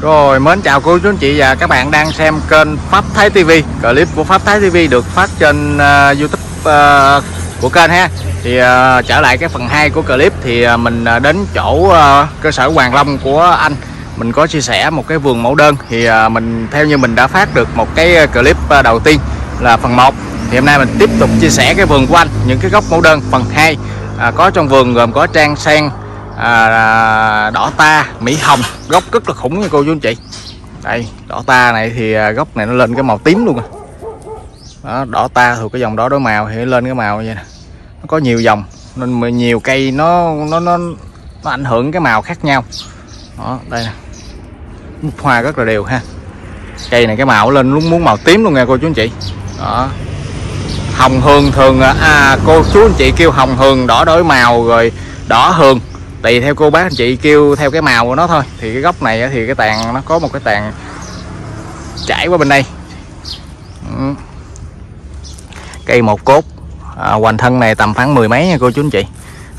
Rồi mến chào cô chú anh chị và các bạn đang xem kênh Pháp Thái TV Clip của Pháp Thái TV được phát trên uh, Youtube uh, của kênh ha. Thì uh, trở lại cái phần 2 của clip thì uh, mình uh, đến chỗ uh, cơ sở Hoàng Long của anh. Mình có chia sẻ một cái vườn mẫu đơn. Thì uh, mình theo như mình đã phát được một cái clip uh, đầu tiên là phần 1 Thì hôm nay mình tiếp tục chia sẻ cái vườn của anh Những cái gốc mẫu đơn phần 2 uh, Có trong vườn gồm có trang sen à, đỏ ta mỹ hồng. Gốc rất là khủng nha cô chú anh chị. Đây đỏ ta này thì à, gốc này nó lên cái màu tím luôn à. đó, đỏ ta thuộc cái dòng đỏ đối màu thì lên cái màu vậy nè. Nó có nhiều dòng nên nhiều cây nó nó nó nó ảnh hưởng cái màu khác nhau. Đó đây nè. Mút hoa rất là đều ha. Cây này cái màu lên luôn muốn màu tím luôn nha cô chú anh chị. Đó. Hồng hương thường à, à cô chú anh chị kêu hồng hương đỏ đổi màu rồi đỏ hương tùy theo cô bác anh chị kêu theo cái màu của nó thôi. Thì cái góc này thì cái tàn nó có một cái tàn chảy qua bên đây. Ừ. Cây một cốt à, hoành thân này tầm khoảng mười mấy nha cô chú anh chị.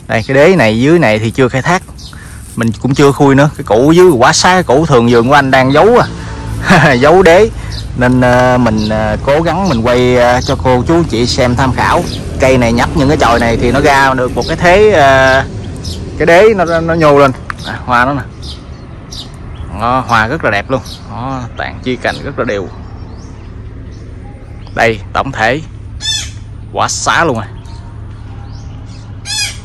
Đây cái đế này dưới này thì chưa khai thác. Mình cũng chưa khui nữa. Cái cũ dưới quá xa cái cũ thường vườn của anh đang giấu à. Giấu đế. Nên à, mình à, cố gắng mình quay à, cho cô chú chị xem tham khảo. Cây này nhấp những cái chồi này thì nó ra được một cái thế à, cái đế nó nó nhô lên. À, hoa nó nè. Nó hoa rất là đẹp luôn. Nó tàn chi cành rất là đều. Đây tổng thể. Quả xá luôn rồi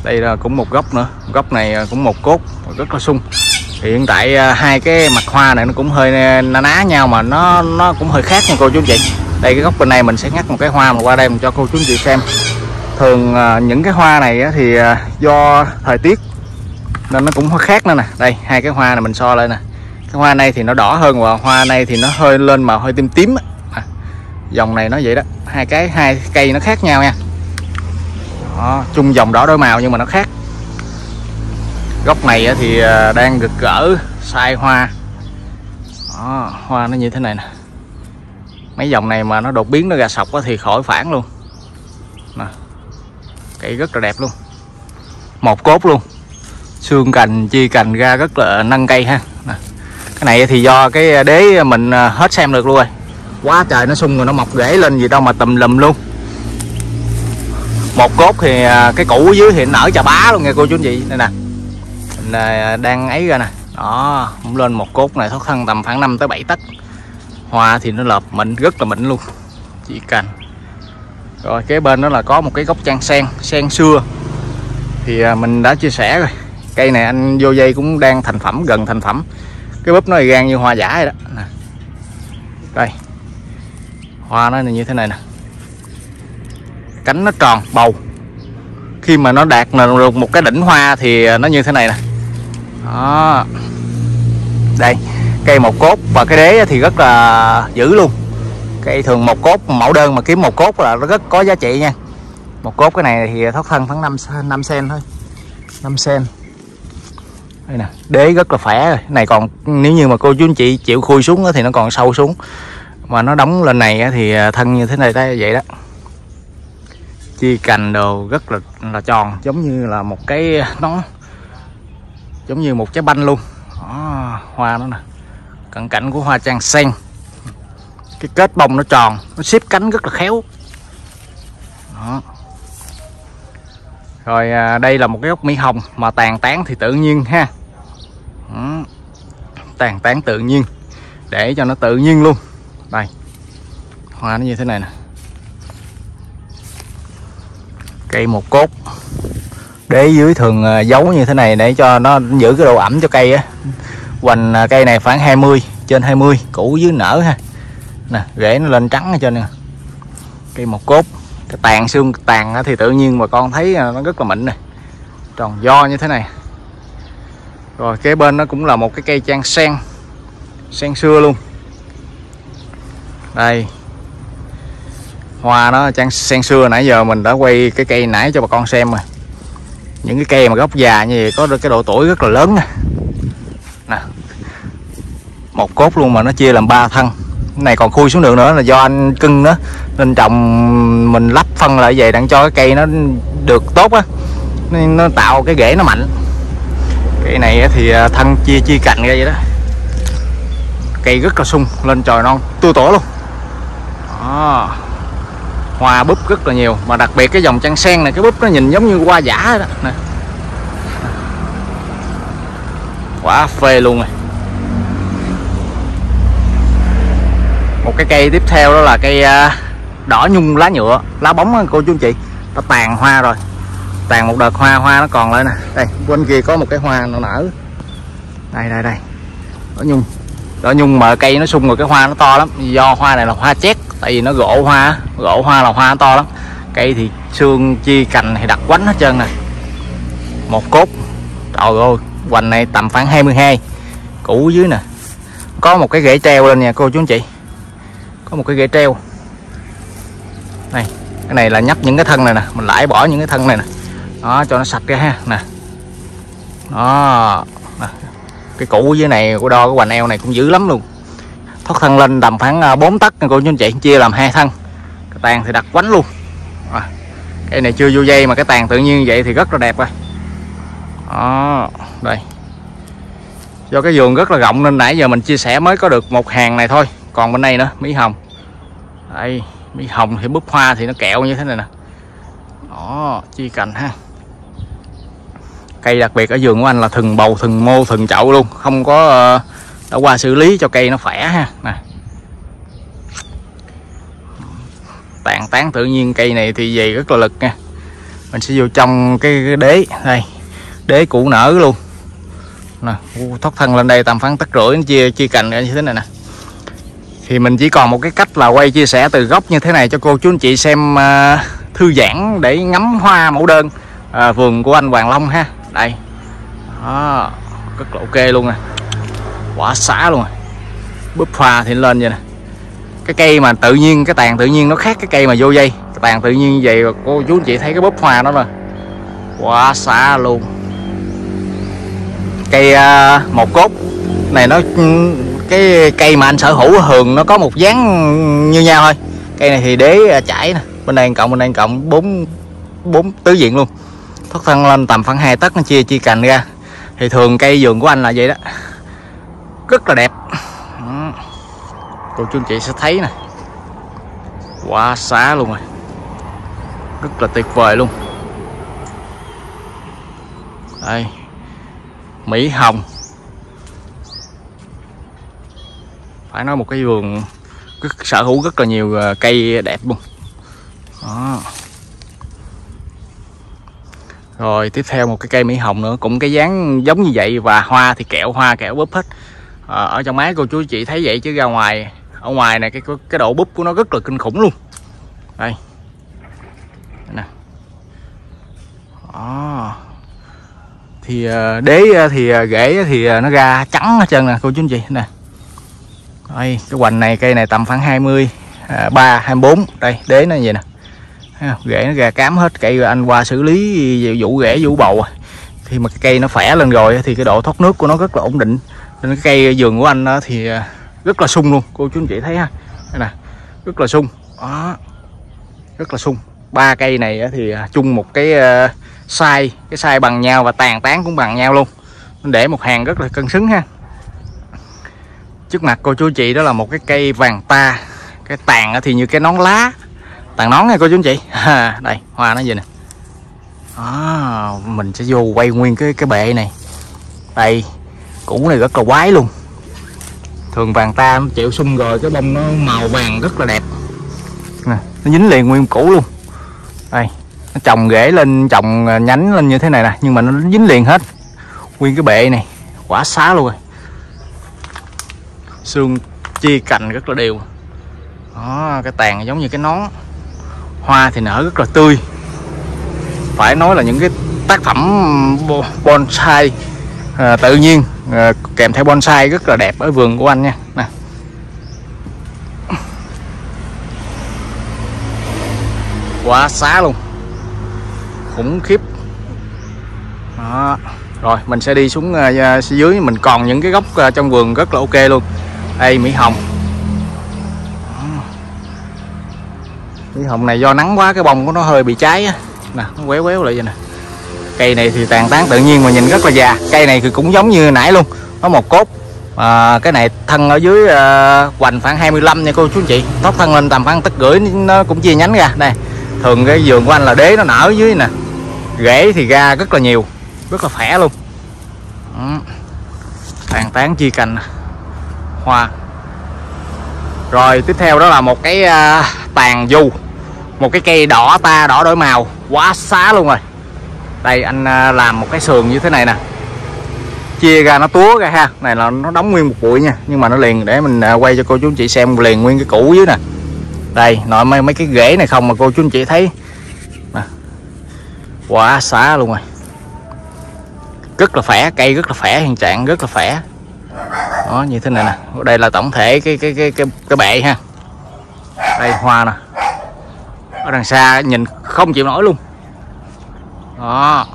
đây là cũng một gốc nữa. Gốc này à, cũng một cốt rất là sung. Hiện tại à, hai cái mặt hoa này nó cũng hơi na ná nhau mà nó nó cũng hơi khác nha cô chú chị. Đây cái góc bên này mình sẽ ngắt một cái hoa mà qua đây mình cho cô chú chị xem thường à, những cái hoa này thì à, do thời tiết nên nó cũng khác nữa nè. Đây hai cái hoa này mình so lên nè. Cái hoa này thì nó đỏ hơn và hoa này thì nó hơi lên màu hơi tím tím à, dòng này nó vậy đó. Hai cái hai cây nó khác nhau nha. Đó, chung dòng đỏ đôi màu nhưng mà nó khác. Gốc này thì à, đang gực gỡ sai hoa. Đó, hoa nó như thế này nè. Mấy dòng này mà nó đột biến nó gà sọc thì khỏi phản luôn cây rất là đẹp luôn. Một cốt luôn. Xương cành, chi cành ra rất là nâng cây ha. Cái này thì do cái đế mình à, hết xem được luôn rồi. Quá trời nó sung rồi, nó mọc rễ lên gì đâu mà tùm lum luôn. Một cốt thì à, cái củ dưới thì nở chà bá luôn nghe cô chú anh chị. Đây nè. Mình à, đang ấy ra nè. Đó, cũng lên một cốt này khó thân tầm khoảng 5 tới 7 tấc. Hoa thì nó lợp mịn, rất là mịn luôn. Chỉ cành rồi, kế bên đó là có một cái gốc trang sen sen xưa. Thì à, mình đã chia sẻ rồi. Cây này anh vô dây cũng đang thành phẩm, gần thành phẩm. Cái búp nó gan như hoa giả vậy đó. Nè. Đây. Hoa nó như thế này nè. Cánh nó tròn, bầu. Khi mà nó đạt được một cái đỉnh hoa thì à, nó như thế này nè. Đó. Đây. Cây một cốt và cái đế thì rất là dữ luôn cây thường một cốt mẫu đơn mà kiếm một cốt là nó rất có giá trị nha. Một cốt cái này thì thoát thân khoảng 5 5 sen thôi. 5 sen. Đây nè đế rất là khỏe rồi. Này còn nếu như mà cô chú anh chị chịu khui xuống thì nó còn sâu xuống. Mà nó đóng lên này thì à, thân như thế này đây vậy đó. Chi cành đồ rất là là tròn giống như là một cái nó giống như một trái banh luôn. Đó, hoa nó nè. Cận cảnh của hoa trang sen cái kết bông nó tròn nó xếp cánh rất là khéo. Đó. Rồi à, đây là một cái gốc mỹ hồng mà tàn tán thì tự nhiên ha. Đó. tàn tán tự nhiên để cho nó tự nhiên luôn. Đây. Hoa nó như thế này nè. Cây một cốt. Đế dưới thường à, giấu như thế này để cho nó giữ cái độ ẩm cho cây á. Hoành à, cây này khoảng 20 trên 20 củ dưới nở ha nè rễ nó lên trắng ở trên nè. Cây một cốt, cái tàn xương tàn thì tự nhiên mà con thấy à, nó rất là mịn này tròn do như thế này. Rồi, kế bên nó cũng là một cái cây trang sen sen xưa luôn. Đây. Hoa nó trang sen xưa, nãy giờ mình đã quay cái cây nãy cho bà con xem rồi. Những cái cây mà gốc già như vậy có được cái độ tuổi rất là lớn nè. Nè. Một cốt luôn mà nó chia làm ba thân này còn khui xuống đường nữa là do anh cưng đó. Nên trồng mình lắp phân lại về đặng cho cái cây nó được tốt á. Nên nó tạo cái rễ nó mạnh. Cây này thì à, thân chia chia cành ra vậy đó. Cây rất là sung, lên trời non, tua tổ luôn. Đó. hoa búp rất là nhiều, mà đặc biệt cái dòng chăn sen này, cái búp nó nhìn giống như hoa giả đó. Nè. Quá phê luôn rồi một cái cây tiếp theo đó là cây à, đỏ nhung lá nhựa, lá bóng cô chú anh chị. Nó tàn hoa rồi. Tàn một đợt hoa hoa nó còn lại nè. Đây, bên kia có một cái hoa nó nở. Đây đây đây. Đỏ nhung. Đỏ nhung mà cây nó sung rồi, cái hoa nó to lắm. Do hoa này là hoa chét, tại vì nó gỗ hoa gỗ hoa là hoa nó to lắm. Cây thì xương, chi, cành thì đặt quánh hết trơn nè. Một cốt. Trời ơi, hoành này tầm khoảng 22 cũ dưới nè. Có một cái rễ treo lên nha, cô chú anh chị có một cái ghế treo. Này cái này là nhấp những cái thân này nè mình lãi bỏ những cái thân này nè. Đó cho nó sạch ra ha nè. Đó nè. cái cũ dưới này của đo cái hoành eo này cũng dữ lắm luôn. Thoát thân lên tầm khoảng à, 4 tấc cô chú anh chị chia làm hai thân. Cái tàn thì đặt quánh luôn. À, cây này chưa vô dây mà cái tàn tự nhiên vậy thì rất là đẹp rồi. Đó đây. Do cái vườn rất là rộng nên nãy giờ mình chia sẻ mới có được một hàng này thôi. Còn bên đây nữa mỹ hồng đây mỹ hồng thì búp hoa thì nó kẹo như thế này nè. Đó chi cành ha. Cây đặc biệt ở vườn của anh là thừng bầu thừng mô thừng chậu luôn. Không có ờ, đã qua xử lý cho cây nó khỏe ha. Nè. Tàn tán tự nhiên cây này thì dày rất là lực nha. Mình sẽ vô trong cái, đế. Đây đế cũ nở luôn. Nè thoát thân lên đây tầm khoảng tất rưỡi chia chia cành như thế này nè thì mình chỉ còn một cái cách là quay chia sẻ từ góc như thế này cho cô chú anh chị xem uh, thư giãn để ngắm hoa mẫu đơn uh, vườn của anh Hoàng Long ha. Đây. Đó rất là ok luôn nè quả xả luôn rồi búp hoa thì lên vậy nè. Cái cây mà tự nhiên cái tàn tự nhiên nó khác cái cây mà vô dây. Cái tàn tự nhiên như vậy cô chú anh chị thấy cái búp hoa đó mà. Quả xả luôn. Cây uh, một cốt. Này nó cái cây mà anh sở hữu thường nó có một dáng như nhau thôi. Cây này thì đế à, chảy nè, bên đây cộng, bên đây cộng, bốn bốn tứ diện luôn. Thoát thân lên tầm khoảng hai tấc nó chia chia cành ra. Thì thường cây vườn của anh là vậy đó. Rất là đẹp. Ừ. Cô chú anh chị sẽ thấy nè. Quá xá luôn rồi. Rất là tuyệt vời luôn. Đây. Mỹ Hồng. Phải nói một cái vườn rất, sở hữu rất là nhiều ờ, cây đẹp luôn. Đó. rồi tiếp theo một cái cây Mỹ Hồng nữa cũng cái dáng giống như vậy và hoa thì kẹo hoa kẹo búp hết. À, ở trong máy cô chú chị thấy vậy chứ ra ngoài ở ngoài này cái cái độ búp của nó rất là kinh khủng luôn. Đây. Nè. Đó. Thì ờ, đế thì ờ, rễ thì nó ra trắng hết trơn nè cô chú anh chị. Nè đây, cái hoành này, cây này tầm khoảng 20 3 24 đây, đế nó vậy nè. Rễ nó ra cám hết. Cây anh qua xử lý vụ rễ, vụ bầu. Khi mà cái cây nó khỏe lên rồi thì cái độ thoát nước của nó rất là ổn định. Nên cái cây vườn của anh thì à, rất là sung luôn. Cô chú anh chị thấy ha? Đây nè, rất là sung. Đó, rất là sung. Ba cây này thì à, chung một cái à, size cái size bằng nhau và tàn tán cũng bằng nhau luôn. Để một hàng rất là cân xứng ha trước mặt cô chú chị đó là một cái cây vàng ta. Cái tàn thì như cái nón lá. Tàn nón nha cô chú chị. Đây hoa nó gì nè. À, mình sẽ vô quay nguyên cái cái bệ này. Đây củ này rất là quái luôn. Thường vàng ta nó chịu sung rồi cái bông nó màu vàng rất là đẹp. Nè nó dính liền nguyên củ luôn. Đây nó trồng rễ lên trồng à, nhánh lên như thế này nè nhưng mà nó dính liền hết. Nguyên cái bệ này quả xá luôn rồi xương chia cành rất là đều. Đó cái tàn giống như cái nón. Hoa thì nở rất là tươi. Phải nói là những cái tác phẩm bonsai à, tự nhiên à, kèm theo bonsai rất là đẹp ở vườn của anh nha. Nè. Quá xá luôn. Khủng khiếp. Đó. rồi mình sẽ đi xuống à, dưới. Mình còn những cái gốc à, trong vườn rất là ok luôn ê mỹ hồng. Mỹ hồng này do nắng quá cái bông của nó hơi bị cháy á. Nè nó quéo quéo lại vậy nè. Cây này thì tàn tán tự nhiên mà nhìn rất là già. Cây này thì cũng giống như nãy luôn. Nó một cốt. À, cái này thân ở dưới à, hoành khoảng 25 nha cô chú anh chị. Thóc thân lên tầm khoảng tất gửi nó cũng chia nhánh ra. Đây thường cái vườn của anh là đế nó nở dưới nè. Rễ thì ra rất là nhiều rất là khỏe luôn. Ừ, tàn tán chi cành hoa. Rồi tiếp theo đó là một cái uh, tàn du. Một cái cây đỏ ta đỏ đổi màu. Quá xá luôn rồi. Đây anh uh, làm một cái sườn như thế này nè. Chia ra nó túa ra ha. Này là nó đóng nguyên một bụi nha. Nhưng mà nó liền để mình uh, quay cho cô chú anh chị xem liền nguyên cái cũ dưới nè. Đây nội mấy mấy cái rễ này không mà cô chú anh chị thấy. Nè. quá xá luôn rồi. Rất là khỏe cây rất là khỏe hiện trạng rất là khỏe đó như thế này nè. Đây là tổng thể cái cái cái cái, cái bệ ha. Đây hoa nè. Ở đằng xa nhìn không chịu nổi luôn. Đó.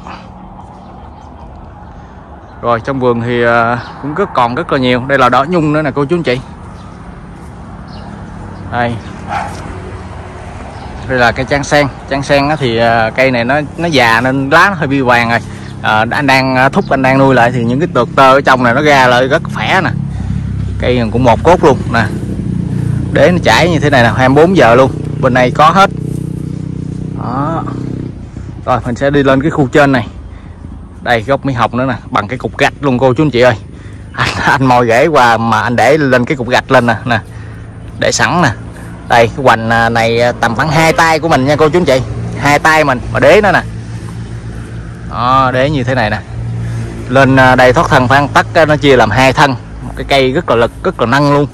Rồi trong vườn thì ờ, cũng rất còn rất là nhiều. Đây là đỏ nhung nữa nè cô chú anh chị. Đây. Đây là cây trang sen. Trang sen thì ờ, cây này nó nó già nên lá nó hơi bi vàng rồi à, anh đang ờ, thúc anh đang nuôi lại thì những cái tược tơ ở trong này nó ra lại rất khỏe nè. Cây cũng một cốt luôn nè. Để nó chảy như thế này là 24 giờ luôn bên này có hết. Đó. Rồi mình sẽ đi lên cái khu trên này. Đây gốc mỹ học nữa nè bằng cái cục gạch luôn cô chú anh chị ơi. Anh, anh mồi rễ qua mà anh để lên cái cục gạch lên nè nè. Để sẵn nè. Đây cái hoành à, này à, tầm khoảng hai tay của mình nha cô chú anh chị. Hai tay mình mà đế nó nè đó, đế như thế này nè. Lên à, đây thoát thân phan tắt à, nó chia làm hai thân. Một cái cây rất là lực rất là năng luôn.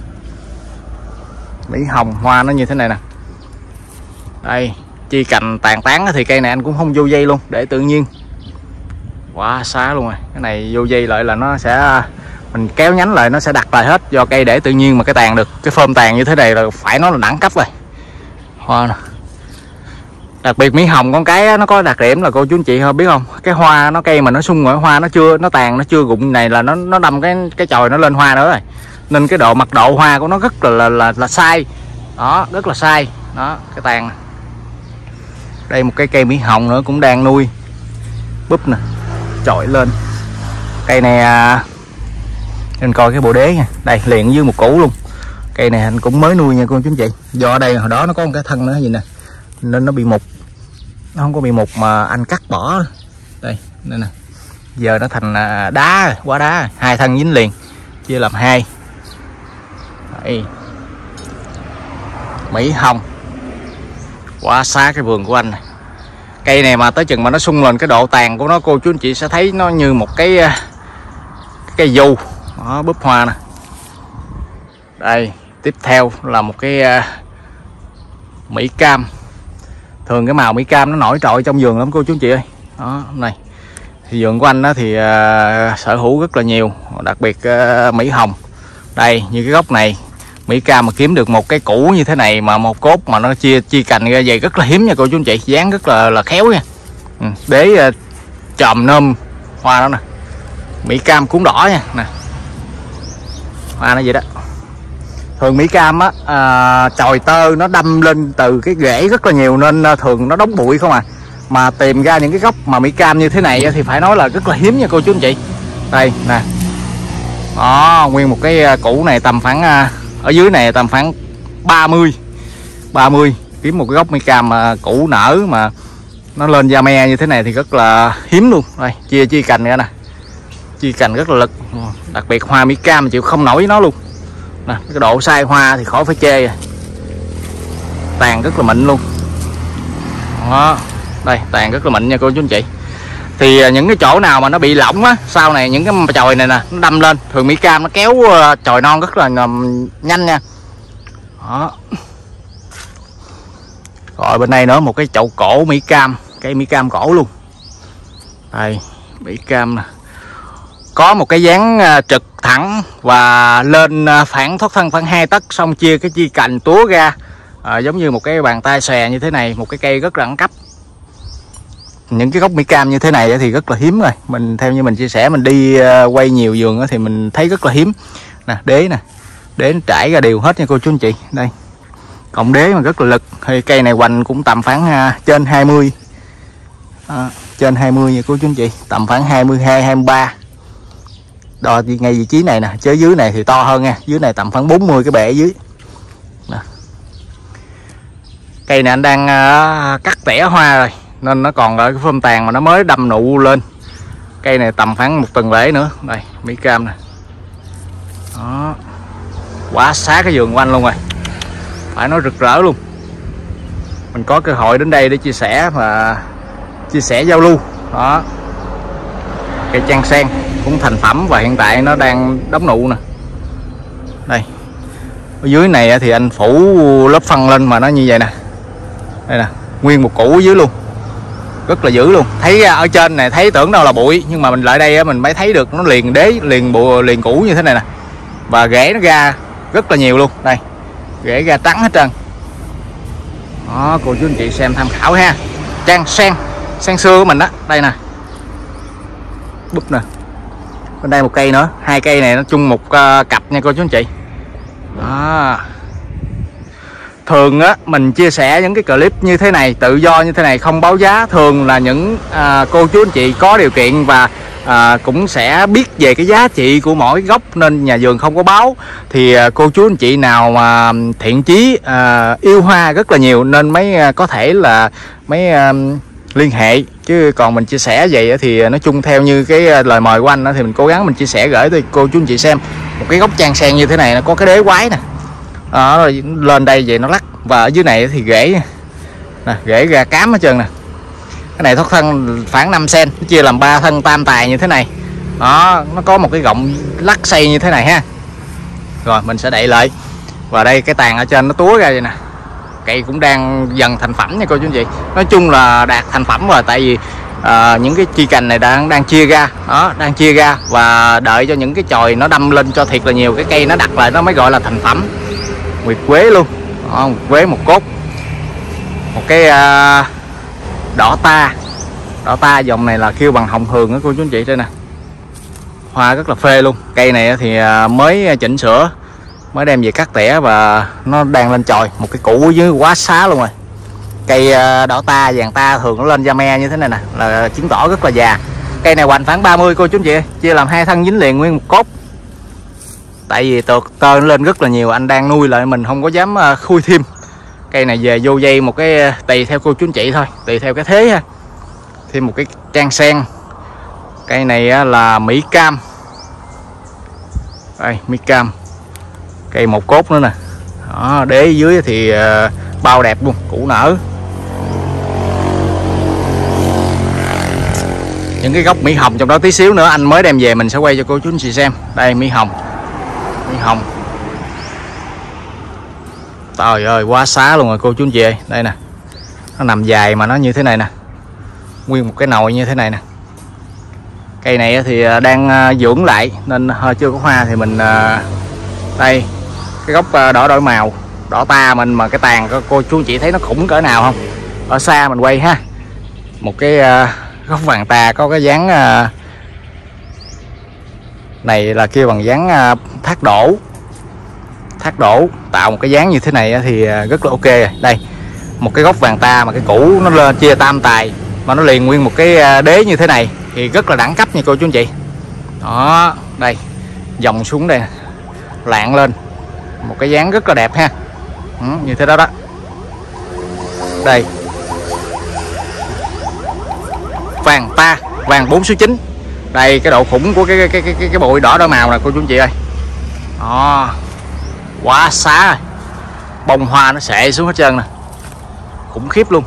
Mỹ hồng hoa nó như thế này nè. Đây chi cành tàn tán thì cây này anh cũng không vô dây luôn để tự nhiên. Quá xá luôn rồi. Cái này vô dây lại là nó sẽ à, mình kéo nhánh lại nó sẽ đặt lại hết do cây để tự nhiên mà cái tàn được. Cái phơm tàn như thế này là phải nó là đẳng cấp rồi. Hoa nè đặc biệt mỹ hồng con cái nó có đặc điểm là cô chú anh chị biết không? Cái hoa nó cây mà nó sung rồi hoa nó chưa nó tàn nó chưa rụng này là nó nó đâm cái cái chồi nó lên hoa nữa rồi. Nên cái độ mặt độ hoa của nó rất là là là, là sai. Đó rất là sai. Đó cái tàn. Đây một cái cây mỹ hồng nữa cũng đang nuôi. Búp nè trội lên. Cây này à, anh coi cái bộ đế nha. Đây liền dưới một củ luôn. Cây này anh cũng mới nuôi nha cô chú anh chị. Do đây hồi đó nó có một cái thân nữa gì nè. Nên nó bị mục nó không có bị mục mà anh cắt bỏ. Đây đây nè. Giờ nó thành à, đá quá đá. Hai thân dính liền chia làm hai. Đây. mỹ hồng. Quá xa cái vườn của anh này. cây này mà tới chừng mà nó sung lên cái độ tàn của nó cô chú anh chị sẽ thấy nó như một cái à, cây dù. Đó búp hoa nè. Đây tiếp theo là một cái uh, mỹ cam thường cái màu mỹ cam nó nổi trội trong vườn lắm cô chú anh chị ơi. Đó này. Thì vườn của anh đó thì uh, sở hữu rất là nhiều đặc biệt uh, mỹ hồng. Đây như cái gốc này mỹ cam mà kiếm được một cái củ như thế này mà một cốt mà nó chia chia cành ra vậy rất là hiếm nha cô chú anh chị. Dáng rất là là khéo nha. Ừ, để uh, à, chòm nôm hoa đó nè. Mỹ cam cuốn đỏ nha nè. Hoa nó vậy đó thường mỹ cam á à, chồi tơ nó đâm lên từ cái rễ rất là nhiều nên à, thường nó đóng bụi không à. Mà tìm ra những cái gốc mà mỹ cam như thế này thì phải nói là rất là hiếm nha cô chú anh chị. Đây nè. Đó nguyên một cái à, củ này tầm khoảng à, ở dưới này tầm khoảng 30 30 kiếm một cái gốc mỹ cam mà củ nở mà nó lên da me như thế này thì rất là hiếm luôn. Đây chia chia cành ra nè. Chia cành rất là lực. Đặc biệt hoa mỹ cam chịu không nổi với nó luôn nè, cái độ sai hoa thì khỏi phải chê tàn rất là mịn luôn. Đó, đây, tàn rất là mịn nha cô chú anh chị. Thì à, những cái chỗ nào mà nó bị lỏng á, sau này những cái chồi này nè, nó đâm lên, thường mỹ cam nó kéo à, chồi non rất là nhanh nha. Đó. Rồi, bên đây nữa, một cái chậu cổ mỹ cam, cây mỹ cam cổ luôn. Đây, mỹ cam nè có một cái dáng à, trực thẳng và lên à, phản thoát thân khoảng hai tấc xong chia cái chi cành túa ra à, giống như một cái bàn tay xòe như thế này một cái cây rất là đẳng cấp những cái gốc mỹ cam như thế này thì rất là hiếm rồi. Mình theo như mình chia sẻ mình đi à, quay nhiều vườn thì mình thấy rất là hiếm. Nè đế nè. Đế nó trải ra đều hết nha cô chú anh chị. Đây. Cộng đế mà rất là lực. Thì cây này hoành cũng tầm khoảng trên 20 à, trên 20 nha cô chú anh chị. Tầm khoảng 22 23 đo ngay vị trí này nè chứ dưới này thì to hơn nha. Dưới này tầm khoảng 40 cái bể dưới. Nè. cây này anh đang uh, cắt tỉa hoa rồi nên nó còn ở cái phơm tàn mà nó mới đâm nụ lên. Cây này tầm khoảng một tuần lễ nữa. Đây mỹ cam nè. Đó. Quá xá cái vườn của anh luôn rồi. Phải nói rực rỡ luôn. Mình có cơ hội đến đây để chia sẻ và chia sẻ giao lưu. Đó cây trang sen cũng thành phẩm và hiện tại nó đang đóng nụ nè. Đây. Ở dưới này thì anh phủ lớp phân lên mà nó như vậy nè. Đây nè, nguyên một củ dưới luôn. Rất là dữ luôn. Thấy à, ở trên này thấy tưởng đâu là bụi, nhưng mà mình lại đây mình mới thấy được nó liền đế, liền bụi liền củ như thế này nè. Và rễ nó ra rất là nhiều luôn. Đây, rễ ra trắng hết trơn. Đó, cô chú anh chị xem tham khảo ha. Trang sen sen xưa của mình đó. Đây nè búp nè. Bên đây một cây nữa hai cây này nó chung một à, cặp nha cô chú anh chị. Đó. Thường á mình chia sẻ những cái clip như thế này tự do như thế này không báo giá thường là những à, cô chú anh chị có điều kiện và à, cũng sẽ biết về cái giá trị của mỗi gốc nên nhà vườn không có báo. Thì à, cô chú anh chị nào mà thiện chí à, yêu hoa rất là nhiều nên mới à, có thể là mấy à, liên hệ chứ còn mình chia sẻ vậy thì à, nói chung theo như cái à, lời mời của anh thì mình cố gắng mình chia sẻ gửi tới cô chú anh chị xem một cái góc trang sen như thế này nó có cái đế quái nè. Đó, rồi lên đây vậy nó lắc và ở dưới này thì rễ nè rễ ra cám hết trơn nè. Cái này thoát thân khoảng 5 cm chia làm ba thân tam tài như thế này. Đó nó có một cái gọng lắc xây như thế này ha. Rồi mình sẽ đậy lại. Và đây cái tàn ở trên nó túa ra vậy nè cây cũng đang dần thành phẩm nha cô chú anh chị. Nói chung là đạt thành phẩm rồi tại vì à, những cái chi cành này đang đang chia ra đó đang chia ra và đợi cho những cái chồi nó đâm lên cho thiệt là nhiều. Cái cây nó đặt lại nó mới gọi là thành phẩm. Nguyệt quế luôn đó, quế một cốt. Một cái à, đỏ ta. Đỏ ta dòng này là kêu bằng hồng thường đó cô chú anh chị đây nè. Hoa rất là phê luôn. Cây này thì à, mới chỉnh sửa mới đem về cắt tỉa và nó đang lên chồi một cái củ dưới quá xá luôn rồi. Cây ờ, đỏ ta, vàng ta thường nó lên da me như thế này nè. Là chứng tỏ rất là già. Cây này hoành khoảng 30 cô chú anh chị chia làm hai thân dính liền nguyên một cốt. Tại vì tược tơ lên rất là nhiều, anh đang nuôi lại mình không có dám ờ, khui thêm. Cây này về vô dây một cái ờ, tùy theo cô chú anh chị thôi tùy theo cái thế ha. Thêm một cái trang sen. Cây này là mỹ cam. Đây, mỹ cam cây một cốt nữa nè. Đó, đế dưới thì ờ, bao đẹp luôn củ nở. Những cái gốc mỹ hồng trong đó tí xíu nữa anh mới đem về mình sẽ quay cho cô chú anh chị xem. Đây mỹ hồng. Mỹ hồng. Trời ơi quá xá luôn rồi cô chú anh chị ơi. Đây nè. Nó nằm dài mà nó như thế này nè. Nguyên một cái nồi như thế này nè. Cây này thì ờ, đang ờ, dưỡng lại nên hơi chưa có hoa thì mình đây cái gốc ờ, đỏ đổi màu, đỏ ta mình mà cái tàn cô chú chị thấy nó khủng cỡ nào không? Ở xa mình quay ha. Một cái ờ, gốc vàng ta có cái dáng ờ, này là kêu bằng dáng thác đổ. Thác đổ, tạo một cái dáng như thế này thì rất là ok. Đây, một cái gốc vàng ta mà cái cũ nó lên chia tam tài mà nó liền nguyên một cái đế như thế này thì rất là đẳng cấp nha cô chú anh chị. Đó, đây, dòng xuống đây, lạng lên một cái dáng rất là đẹp ha. Ừ, như thế đó đó. Đây. Vàng ta vàng 4 số 9 đây cái độ khủng của cái cái cái cái, cái bụi đỏ đỏ màu nè cô chú anh chị ơi. Đó. Quá xá rồi. Bông hoa nó sệ xuống hết trơn nè. Khủng khiếp luôn.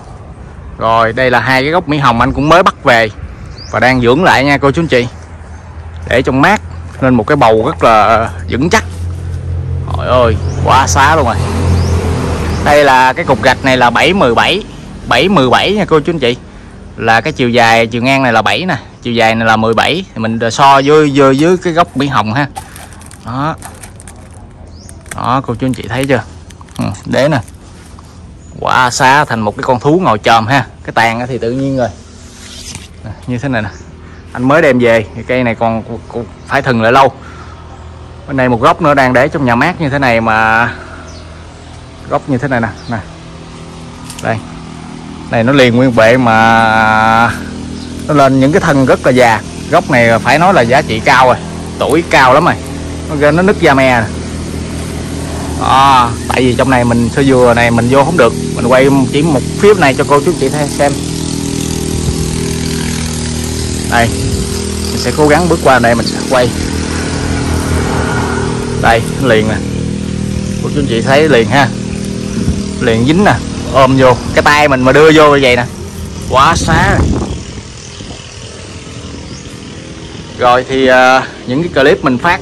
Rồi đây là hai cái gốc mỹ hồng anh cũng mới bắt về và đang dưỡng lại nha cô chú anh chị. Để trong mát nên một cái bầu rất là vững chắc trời ơi quá xá luôn rồi. Đây là cái cục gạch này là 717 717 nha cô chú anh chị. Là cái chiều dài chiều ngang này là 7 nè chiều dài này là 17 thì mình so với với, dưới cái góc mỹ hồng ha. Đó. Đó cô chú anh chị thấy chưa? Ừ, đế nè. Quá xá thành một cái con thú ngồi chòm ha. Cái tàn thì tự nhiên rồi. Như thế này nè. Anh mới đem về thì cây này còn, còn phải thừng lại lâu bên đây một gốc nữa đang để trong nhà mát như thế này mà gốc như thế này nè nè. Đây. Này nó liền nguyên bệ mà nó lên những cái thân rất là già. Gốc này phải nói là giá trị cao rồi tuổi cao lắm rồi. Nó, nó nứt da me à, tại vì trong này mình sơ dừa này mình vô không được. Mình quay chỉ một phía này cho cô chú chị xem. Đây. Mình sẽ cố gắng bước qua đây mình sẽ quay đây liền nè. Cô chú chị thấy liền ha. Liền dính nè ôm vô. Cái tay mình mà đưa vô như vậy nè. Quá xá. Rồi thì uh, những cái clip mình phát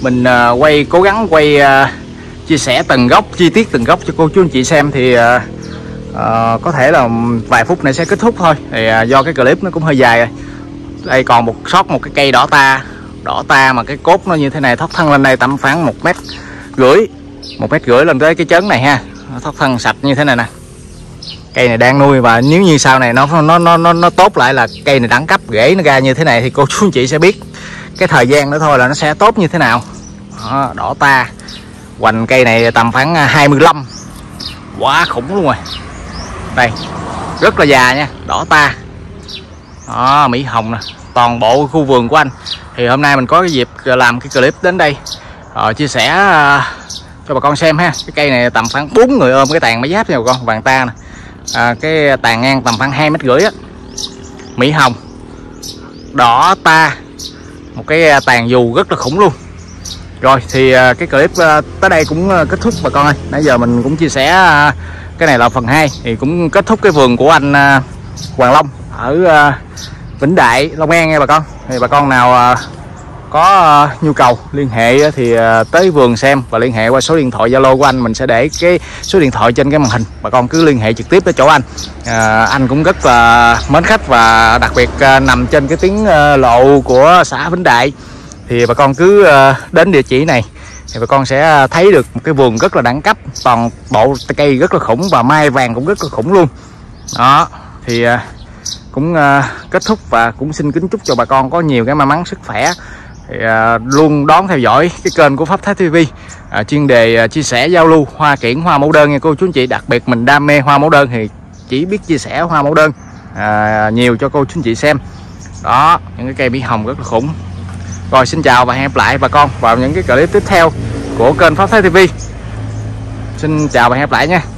mình uh, quay cố gắng quay uh, chia sẻ từng góc chi tiết từng góc cho cô chú anh chị xem thì uh, uh, có thể là vài phút này sẽ kết thúc thôi. Thì uh, do cái clip nó cũng hơi dài rồi. Đây còn một sót một cái cây đỏ ta đỏ ta mà cái cốt nó như thế này thoát thân lên đây tầm khoảng một mét rưỡi một mét rưỡi lên tới cái chấn này ha. Thoát thân sạch như thế này nè. Cây này đang nuôi và nếu như sau này nó nó nó nó, nó tốt lại là cây này đẳng cấp rễ nó ra như thế này thì cô chú anh chị sẽ biết cái thời gian đó thôi là nó sẽ tốt như thế nào. Đó, đỏ ta. Hoành cây này tầm khoảng à, 25 quá khủng luôn rồi. Đây rất là già nha đỏ ta. Đó, mỹ hồng nè toàn bộ khu vườn của anh thì hôm nay mình có cái dịp làm cái clip đến đây. Uh, chia sẻ uh, cho bà con xem ha. Cái cây này tầm khoảng bốn người ôm cái tàn máy giáp nha bà con vàng ta nè. À, cái tàn ngang tầm khoảng hai mét rưỡi á. Mỹ hồng. Đỏ ta. Một cái tàn dù rất là khủng luôn. Rồi thì cái clip tới đây cũng kết thúc bà con ơi. Nãy giờ mình cũng chia sẻ cái này là phần 2 thì cũng kết thúc cái vườn của anh Hoàng Long ở Vĩnh Đại Long An nha bà con. Thì bà con nào à, có à, nhu cầu liên hệ thì à, tới vườn xem và liên hệ qua số điện thoại Zalo của anh. Mình sẽ để cái số điện thoại trên cái màn hình. Bà con cứ liên hệ trực tiếp tới chỗ anh. À, anh cũng rất là mến khách và đặc biệt nằm trên cái tiếng lộ của xã Vĩnh Đại. Thì bà con cứ đến địa chỉ này thì bà con sẽ thấy được một cái vườn rất là đẳng cấp toàn bộ cây rất là khủng và mai vàng cũng rất là khủng luôn. Đó thì cũng uh, kết thúc và cũng xin kính chúc cho bà con có nhiều cái may mắn sức khỏe. Thì à, luôn đón theo dõi cái kênh của Pháp Thái TV à, chuyên đề chia sẻ giao lưu hoa kiển hoa mẫu đơn nha cô chú anh chị. Đặc biệt mình đam mê hoa mẫu đơn thì chỉ biết chia sẻ hoa mẫu đơn uh, nhiều cho cô chú anh chị xem. Đó những cái cây mỹ hồng rất là khủng. Rồi xin chào và hẹn gặp lại bà con vào những cái clip tiếp theo của kênh Pháp Thái TV Xin chào và hẹn gặp lại nha.